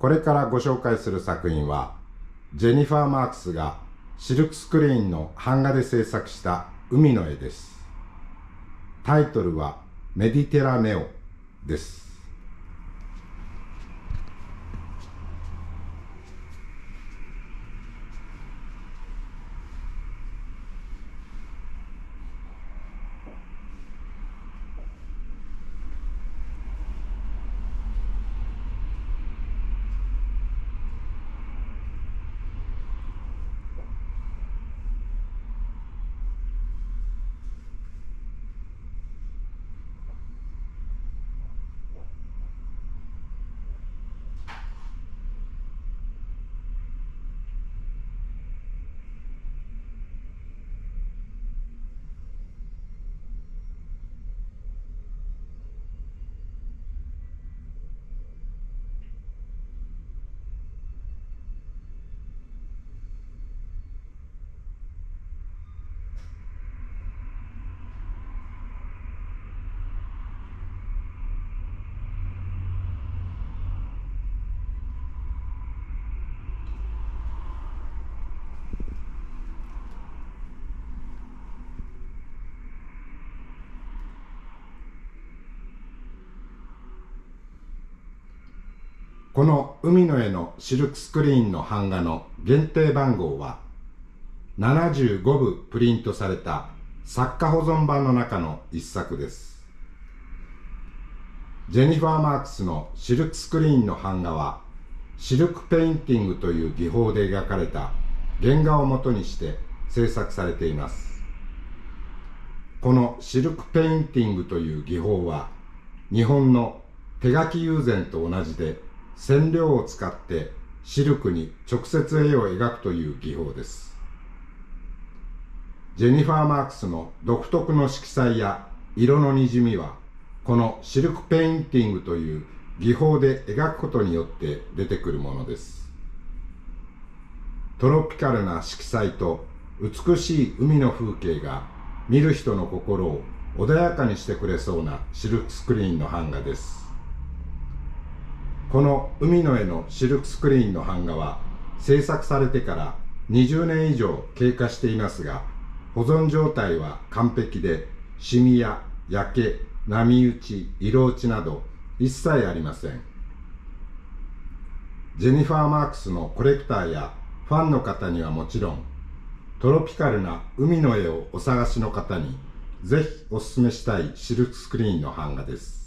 これからご紹介する作品は、ジェニファー・マークスがシルクスクリーンの版画で制作した海の絵です。タイトルはメディテラネオです。この海の絵のシルクスクリーンの版画の限定番号は75部プリントされた作家保存版の中の一作です。ジェニファー・マークスのシルクスクリーンの版画はシルクペインティングという技法で描かれた原画をもとにして制作されています。このシルクペインティングという技法は日本の手書き友禅と同じで染料を使ってシルクに直接絵を描くという技法です。ジェニファー・マークスの独特の色彩や色のにじみは、このシルクペインティングという技法で描くことによって出てくるものです。トロピカルな色彩と美しい海の風景が見る人の心を穏やかにしてくれそうなシルクスクリーンの版画です。この海の絵のシルクスクリーンの版画は制作されてから20年以上経過していますが保存状態は完璧でシミや焼け波打ち色落ちなど一切ありません。ジェニファー・マークスのコレクターやファンの方にはもちろんトロピカルな海の絵をお探しの方にぜひおすすめしたいシルクスクリーンの版画です。